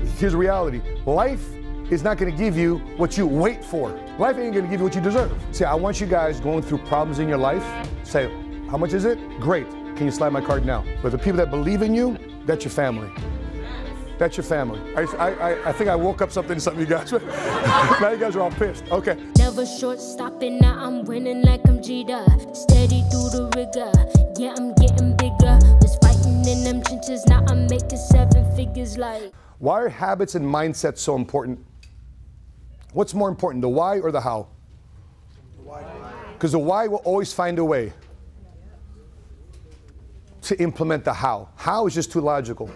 here's reality. Life is not going to give you what you wait for. Life ain't going to give you what you deserve. See, I want you guys going through problems in your life. Say, how much is it? Great. Can you slide my card now? But the people that believe in you, that's your family. That's your family. I, I, I think I woke up something something you guys. now you guys are all pissed. Okay. Never short stopping, now I'm winning like I'm Jeter. Steady through the rigor, yeah, I'm getting bigger. Was fighting in them trenches, now I'm making seven figures like. Why are habits and mindsets so important? What's more important, the why or the how? Because the why will always find a way to implement the how. How is just too logical.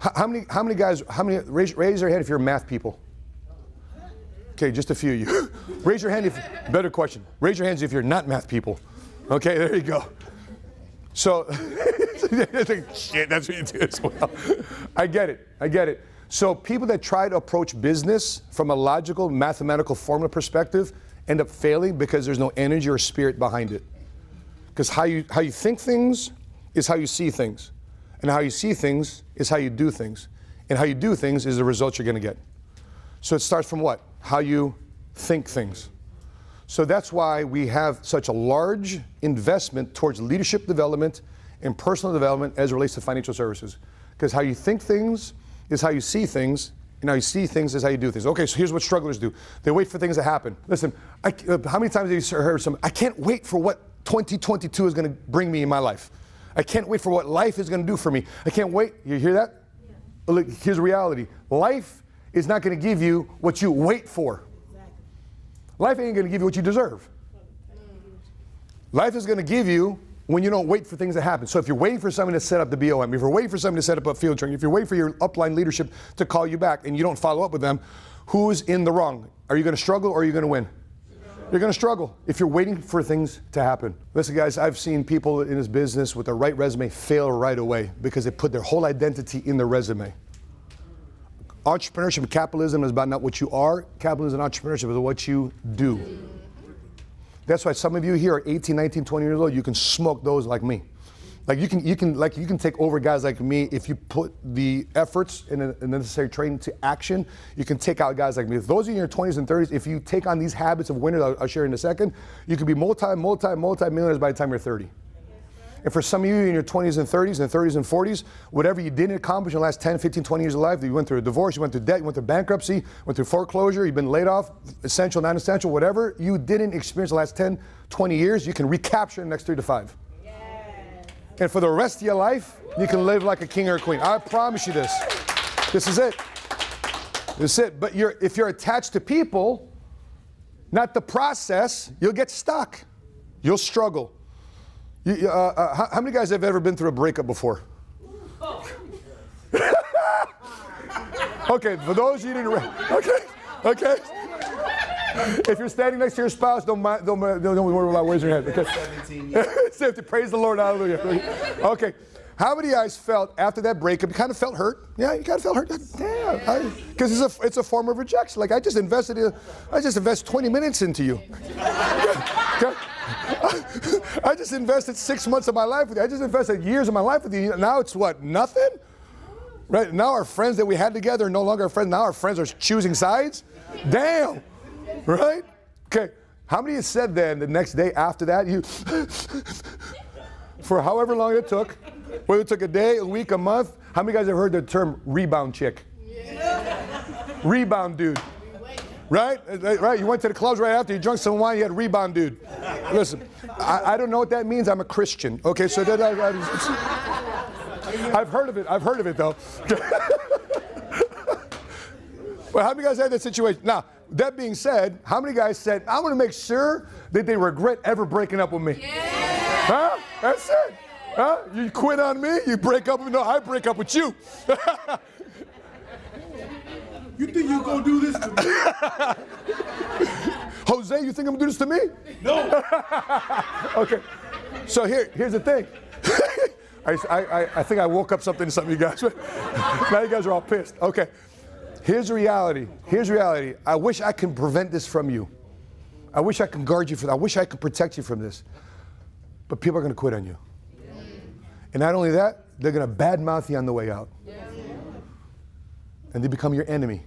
How, many, how many guys, how many, raise, raise your hand if you're math people. Okay, just a few of you. raise your hand if, better question. Raise your hands if you're not math people. Okay, there you go. So, shit, that's what you do as well. I get it, I get it. So people that try to approach business from a logical, mathematical formula perspective end up failing because there's no energy or spirit behind it. Because how you, how you think things is how you see things. And how you see things is how you do things. And how you do things is the results you're going to get. So it starts from what? How you think things. So that's why we have such a large investment towards leadership development and personal development as it relates to financial services. Because how you think things is how you see things, and how you see things is how you do things. Okay, so here's what strugglers do they wait for things to happen. Listen, I, uh, how many times have you heard some, I can't wait for what 2022 is going to bring me in my life? I can't wait for what life is going to do for me. I can't wait. You hear that? Yeah. Look, here's reality life is not going to give you what you wait for. Exactly. Life ain't going to give you what you deserve. Life is going to give you when you don't wait for things to happen. So if you're waiting for someone to set up the BOM, if you're waiting for someone to set up a field training, if you're waiting for your upline leadership to call you back and you don't follow up with them, who's in the wrong? Are you going to struggle or are you going to win? You're going to struggle if you're waiting for things to happen. Listen, guys, I've seen people in this business with the right resume fail right away because they put their whole identity in their resume. Entrepreneurship capitalism is about not what you are, capitalism and entrepreneurship is what you do. That's why some of you here are 18, 19, 20 years old, you can smoke those like me. Like you can, you can, like you can take over guys like me if you put the efforts and the necessary training to action. You can take out guys like me. If those in your 20s and 30s, if you take on these habits of winners, I'll, I'll share in a second, you can be multi, multi, multi millionaires by the time you're 30. And for some of you in your 20s and 30s and 30s and 40s, whatever you didn't accomplish in the last 10, 15, 20 years of life, you went through a divorce, you went through debt, you went through bankruptcy, went through foreclosure, you've been laid off, essential, non essential, whatever you didn't experience the last 10, 20 years, you can recapture in the next three to five. And for the rest of your life, you can live like a king or a queen. I promise you this. This is it. This is it. But you're, if you're attached to people, not the process, you'll get stuck. You'll struggle. You, uh, uh, how, how, many guys have ever been through a breakup before? okay, for those you didn't. okay, okay. if you're standing next to your spouse, don't mind, don't, don't, don't worry about raise your hand. Okay. 17 years. Praise the Lord, hallelujah. Okay. How many guys felt after that breakup? You kind of felt hurt. Yeah, you kind of felt hurt. Damn, because it's a it's a form of rejection. Like I just invested, in, I just invested 20 minutes into you. I just invested six months of my life with you. I just invested years of my life with you. Now it's what nothing. Right now, our friends that we had together are no longer our friends. Now our friends are choosing sides. Damn. Right? Okay. How many of you said then the next day after that, you, for however long it took, whether it took a day, a week, a month, how many guys have heard the term rebound chick? Yeah. Rebound dude. Right? Right? You went to the clubs right after, you drank some wine, you had rebound dude. Listen, I, I don't know what that means. I'm a Christian. Okay, so that, I, I, I've heard of it. I've heard of it though. well, how many guys had that situation? Now, that being said, how many guys said, I want to make sure that they regret ever breaking up with me? Yeah. Huh? That's it. Huh? You quit on me, you break up with me. no, I break up with you. you think you're gonna do this to me? Jose, you think I'm gonna do this to me? No. okay. So here, here's the thing. I, I, I think I woke up something to some of you guys. now you guys are all pissed. Okay. Here's reality. Here's reality. I wish I can prevent this from you. I wish I can guard you from that. I wish I could protect you from this. But people are going to quit on you. Yeah. And not only that, they're going to badmouth you on the way out. Yeah. and they become your enemy.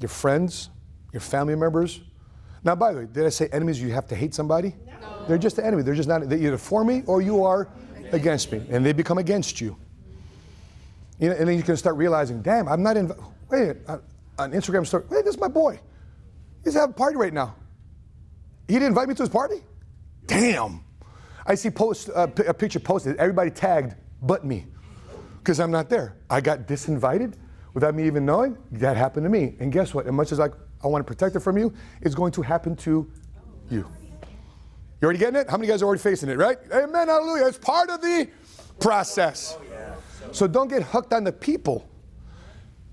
Your friends, your family members. Now, by the way, did I say enemies? You have to hate somebody? No. They're just the enemy. They're just not. They're either for me or you are against me, and they become against you. you know, and then you can start realizing, damn, I'm not in. Wait, uh, on Instagram story. Wait, this is my boy. He's having a party right now. He didn't invite me to his party. Damn. I see post uh, a picture posted. Everybody tagged, but me, because I'm not there. I got disinvited without me even knowing. That happened to me. And guess what? As much as I, I want to protect it from you, it's going to happen to you. You already getting it? How many guys are already facing it, right? Amen, hallelujah. It's part of the process. So don't get hooked on the people,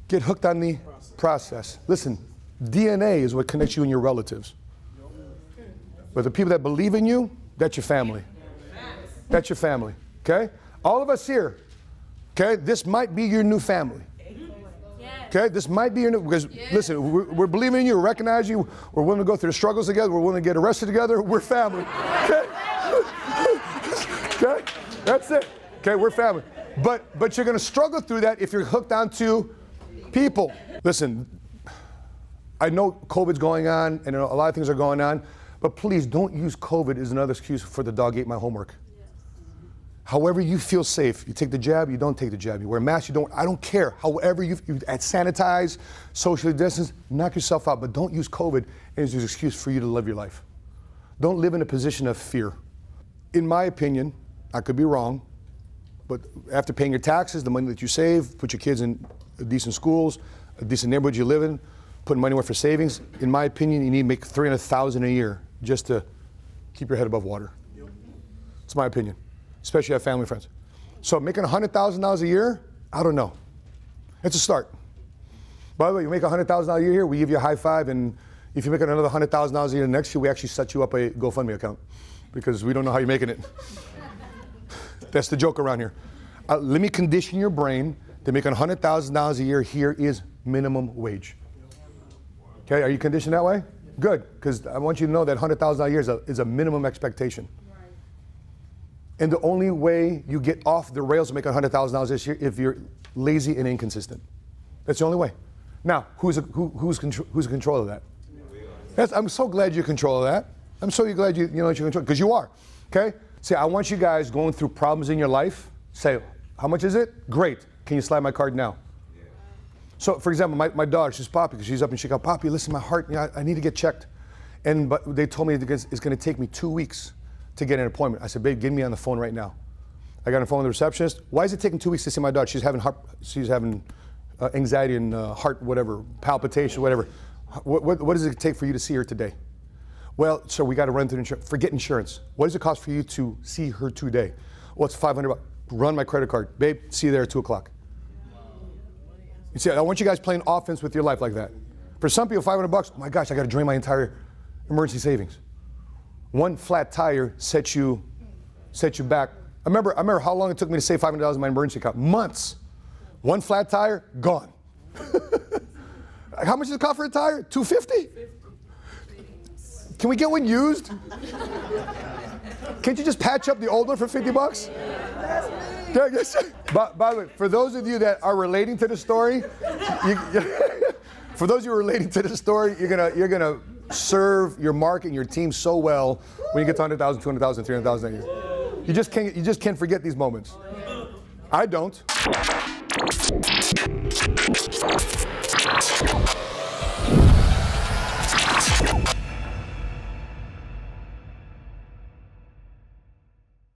get hooked on the process. Listen, DNA is what connects you and your relatives. But the people that believe in you, that's your family. That's your family, okay? All of us here, okay? This might be your new family. Okay, this might be your new, because listen, we're, we're, believing in you, we recognize you, we're willing to go through the struggles together, we're willing to get arrested together, we're family. Okay? okay? That's it. Okay, we're family. But but you're gonna struggle through that if you're hooked onto people. Listen, I know COVID's going on and a lot of things are going on, but please don't use COVID as another excuse for the dog ate my homework. However you feel safe, you take the jab, you don't take the jab, you wear a mask, you don't, I don't care. However you, you sanitize, socially distance, knock yourself out, but don't use COVID as an excuse for you to live your life. Don't live in a position of fear. In my opinion, I could be wrong, but after paying your taxes, the money that you save, put your kids in decent schools, a decent neighborhood you live in, putting money away for savings, in my opinion, you need to make 300000 a year just to keep your head above water. It's my opinion especially have family friends. So making $100,000 a year, I don't know. It's a start. By the way, you make $100,000 a year here, we give you a high five, and if you make another $100,000 a year next year, we actually set you up a GoFundMe account because we don't know how you're making it. That's the joke around here. Uh, let me condition your brain that making $100,000 a year here is minimum wage. Okay, are you conditioned that way? Good, because I want you to know that $100,000 a year is a, is a minimum expectation. And the only way you get off the rails to make $100,000 this year if you're lazy and inconsistent. That's the only way. Now, who's, a, who, who's, who's in control of that? That's, I'm so glad you're control of that. I'm so glad you, you know that you're control, because you are. Okay? See, I want you guys going through problems in your life. Say, how much is it? Great. Can you slide my card now? So, for example, my, my daughter, she's Poppy, because she's up in Chicago. Poppy, listen, my heart, you know, I, I need to get checked. And but they told me it's going to take me two weeks to get an appointment. I said, babe, get me on the phone right now. I got on the phone with the receptionist. Why is it taking two weeks to see my daughter? She's having heart, she's having uh, anxiety and uh, heart, whatever, palpitation, whatever. What, what, what, does it take for you to see her today? Well, so we got to run through insurance. Forget insurance. What does it cost for you to see her today? Well, it's 500 bucks. Run my credit card. Babe, see you there at 2 o'clock. You see, I want you guys playing offense with your life like that. For some people, 500 bucks, oh my gosh, I got to drain my entire emergency savings one flat tire sets you sets you back. I remember I remember how long it took me to save $500 in my emergency account. Months. One flat tire, gone. how much does it cost for a tire? 250? Can we get one used? Can't you just patch up the old one for 50 bucks? By, by, the way, for those of you that are relating to the story, you, for those of you relating to the story, you're gonna you're gonna serve your market and your team so well when you get to 100,000, 200,000, 300,000 a year. You just can't, you just can't forget these moments. I don't.